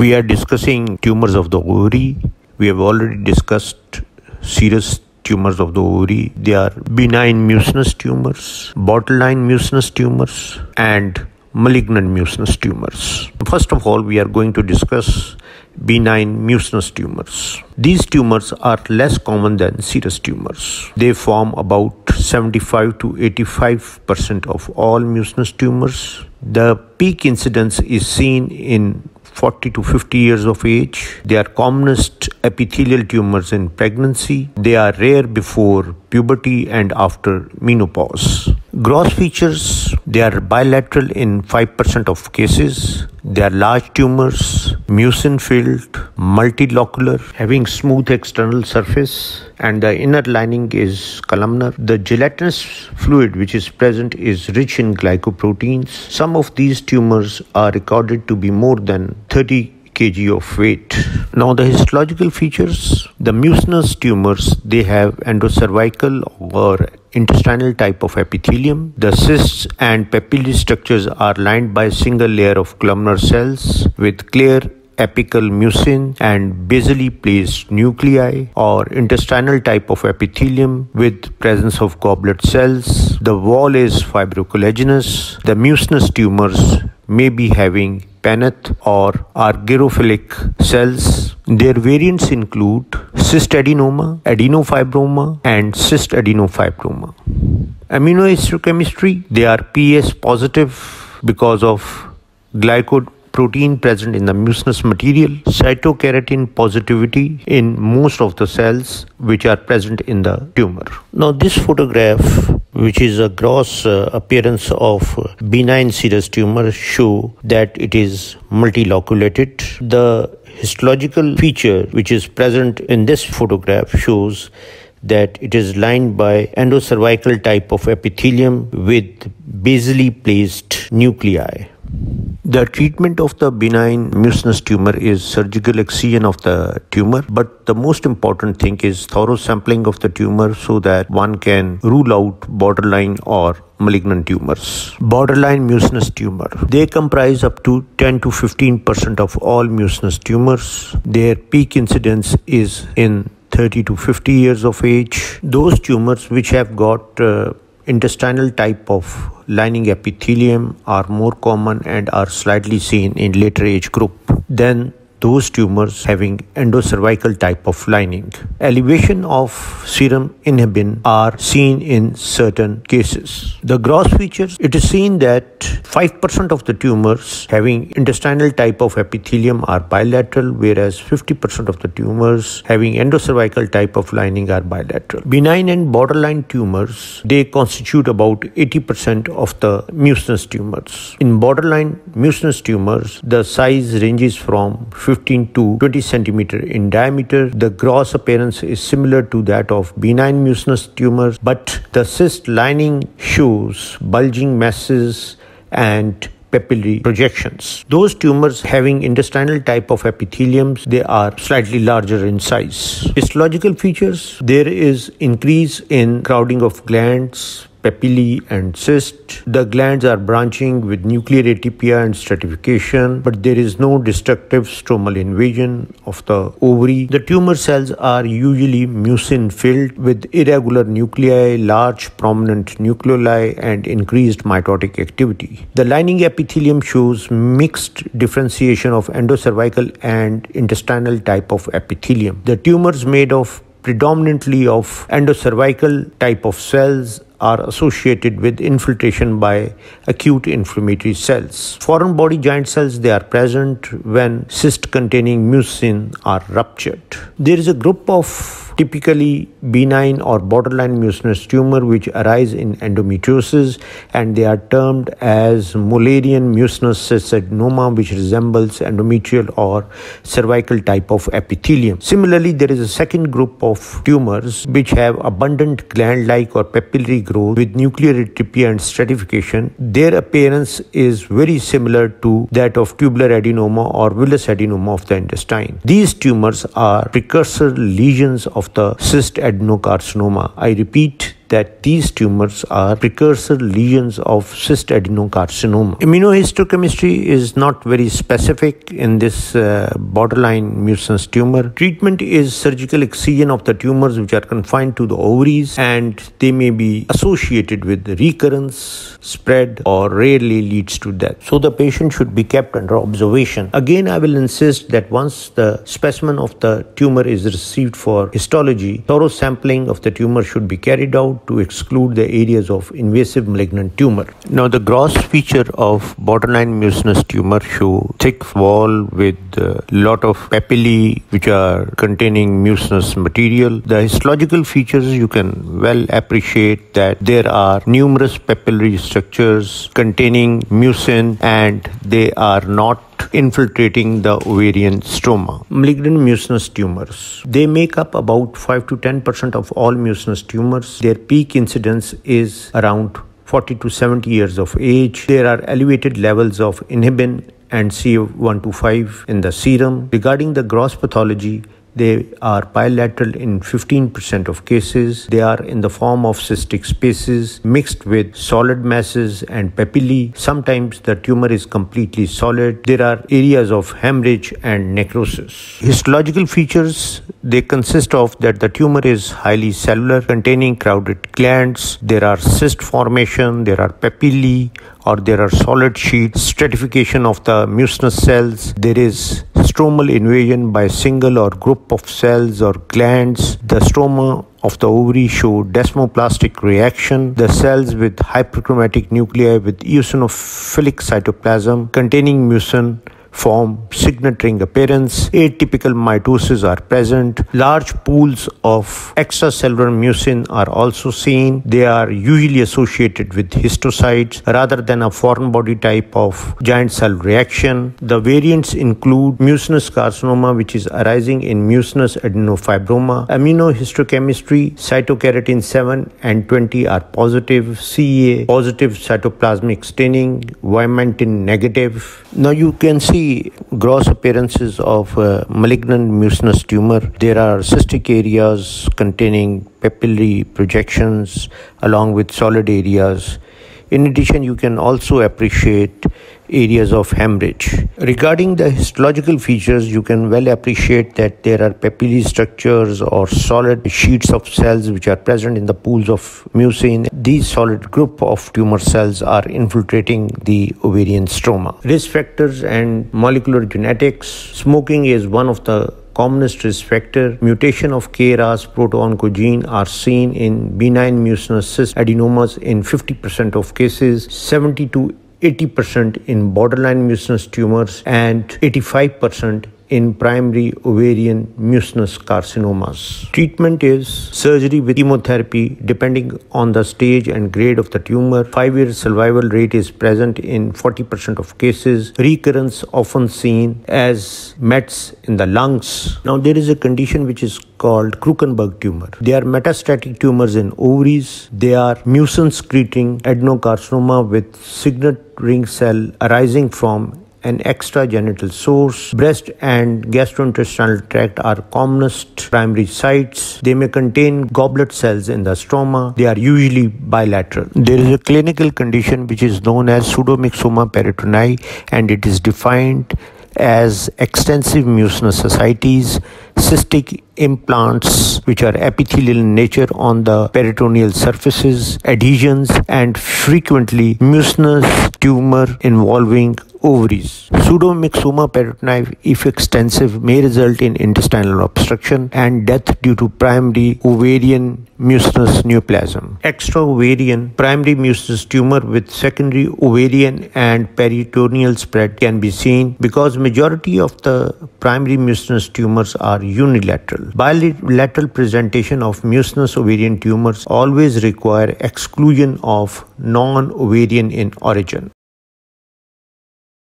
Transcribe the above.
We are discussing tumors of the ovary. We have already discussed serous tumors of the ovary. They are benign mucinous tumors, borderline mucinous tumors, and malignant mucinous tumors. First of all, we are going to discuss benign mucinous tumors. These tumors are less common than serous tumors. They form about 75 to 85% of all mucinous tumors. The peak incidence is seen in 40 to 50 years of age. They are commonest epithelial tumors in pregnancy. They are rare before puberty and after menopause. Gross features they are bilateral in 5% of cases. They are large tumors, mucin filled, multilocular, having smooth external surface, and the inner lining is columnar. The gelatinous fluid which is present is rich in glycoproteins. Some of these tumors are recorded to be more than 30 kg of weight. Now the histological features, the mucinous tumors, they have endocervical or intestinal type of epithelium. The cysts and papillae structures are lined by a single layer of columnar cells with clear apical mucin and basally placed nuclei or intestinal type of epithelium with presence of goblet cells. The wall is fibrocollagenous. The mucinous tumors may be having Paneth or argyrophilic cells. Their variants include cystadenoma, adenofibroma, and cystadenofibroma. Immunohistochemistry, they are PAS positive because of glycod protein present in the mucinous material, cytokeratin positivity in most of the cells which are present in the tumor. Now this photograph which is a gross uh, appearance of benign serous tumor show that it is multiloculated. The histological feature which is present in this photograph shows that it is lined by endocervical type of epithelium with basally placed nuclei. The treatment of the benign mucinous tumor is surgical excision of the tumor, but the most important thing is thorough sampling of the tumor so that one can rule out borderline or malignant tumors. Borderline mucinous tumor. They comprise up to 10 to 15% of all mucinous tumors. Their peak incidence is in 30 to 50 years of age. Those tumors which have got uh, intestinal type of lining epithelium are more common and are slightly seen in later age group. Than those tumors having endocervical type of lining. Elevation of serum inhibin are seen in certain cases. The gross features, it is seen that 5% of the tumors having intestinal type of epithelium are bilateral, whereas 50% of the tumors having endocervical type of lining are bilateral. Benign and borderline tumors, they constitute about 80% of the mucinous tumors. In borderline mucinous tumors, the size ranges from 15 to 20 centimeter in diameter. The gross appearance is similar to that of benign mucinous tumors, but the cyst lining shows bulging masses and papillary projections. Those tumors having intestinal type of epitheliums, they are slightly larger in size. Histological features, there is increase in crowding of glands, papillae and cyst. The glands are branching with nuclear atypia and stratification, but there is no destructive stromal invasion of the ovary. The tumor cells are usually mucin filled with irregular nuclei, large prominent nucleoli, and increased mitotic activity. The lining epithelium shows mixed differentiation of endocervical and intestinal type of epithelium. The tumors made of predominantly of endocervical type of cells are associated with infiltration by acute inflammatory cells. Foreign body giant cells they are present when cyst containing mucin are ruptured. There is a group of typically benign or borderline mucinous tumor which arise in endometriosis and they are termed as Mullerian mucinous cystadenoma which resembles endometrial or cervical type of epithelium. Similarly, there is a second group of tumors which have abundant gland-like or papillary growth with nuclear atypia and stratification. Their appearance is very similar to that of tubular adenoma or villous adenoma of the intestine. These tumors are precursor lesions of the cyst adenocarcinoma. I repeat, that these tumors are precursor lesions of cyst adenocarcinoma. Immunohistochemistry is not very specific in this uh, borderline mucinous tumor. Treatment is surgical excision of the tumors which are confined to the ovaries and they may be associated with recurrence, spread or rarely leads to death. So the patient should be kept under observation. Again, I will insist that once the specimen of the tumor is received for histology, thorough sampling of the tumor should be carried out to exclude the areas of invasive malignant tumor. Now, the gross feature of borderline mucinous tumor show thick wall with a lot of papillae which are containing mucinous material. The histological features you can well appreciate that there are numerous papillary structures containing mucin and they are not infiltrating the ovarian stroma. Malignant mucinous tumors. They make up about 5 to 10% of all mucinous tumors. Their peak incidence is around 40 to 70 years of age. There are elevated levels of inhibin and CA125 in the serum. Regarding the gross pathology, they are bilateral in 15% of cases. They are in the form of cystic spaces mixed with solid masses and papillae. Sometimes the tumor is completely solid. There are areas of hemorrhage and necrosis. Histological features they consist of that the tumor is highly cellular, containing crowded glands. There are cyst formation, there are papillae, or there are solid sheets, stratification of the mucinous cells. There is stromal invasion by single or group of cells or glands. The stroma of the ovary show desmoplastic reaction. The cells with hyperchromatic nuclei with eosinophilic cytoplasm containing mucin form signet ring appearance. Atypical mitosis are present. Large pools of extracellular mucin are also seen. They are usually associated with histiocytes rather than a foreign body type of giant cell reaction. The variants include mucinous carcinoma, which is arising in mucinous adenofibroma. Immunohistochemistry, cytokeratin 7 and 20 are positive. CEA positive cytoplasmic staining, vimentin negative. Now you can see gross appearances of uh, malignant mucinous tumor. There are cystic areas containing papillary projections along with solid areas. In addition, you can also appreciate areas of hemorrhage. Regarding the histological features, you can well appreciate that there are papillae structures or solid sheets of cells which are present in the pools of mucin. These solid group of tumor cells are infiltrating the ovarian stroma. Risk factors and molecular genetics. Smoking is one of the commonest risk factor. Mutation of KRAS proto-oncogene are seen in benign mucinous cyst adenomas in 50% of cases. 70 to 80% in borderline mucinous tumors and 85% in primary ovarian mucinous carcinomas. Treatment is surgery with chemotherapy depending on the stage and grade of the tumor. 5-year survival rate is present in 40% of cases. Recurrence often seen as mets in the lungs. Now there is a condition which is called Krukenberg tumor. They are metastatic tumors in ovaries. They are mucin secreting adenocarcinoma with signet ring cell arising from an extragenital source. Breast and gastrointestinal tract are commonest primary sites. They may contain goblet cells in the stroma. They are usually bilateral. There is a clinical condition which is known as pseudomyxoma peritonei and it is defined as extensive mucinous ascites, cystic implants which are epithelial in nature on the peritoneal surfaces, adhesions and frequently mucinous tumor involving ovaries. Pseudomyxoma peritonei, if extensive, may result in intestinal obstruction and death due to primary ovarian mucinous neoplasm. Extra-ovarian primary mucinous tumor with secondary ovarian and peritoneal spread can be seen because majority of the primary mucinous tumors are unilateral. Bilateral presentation of mucinous ovarian tumors always require exclusion of non-ovarian in origin.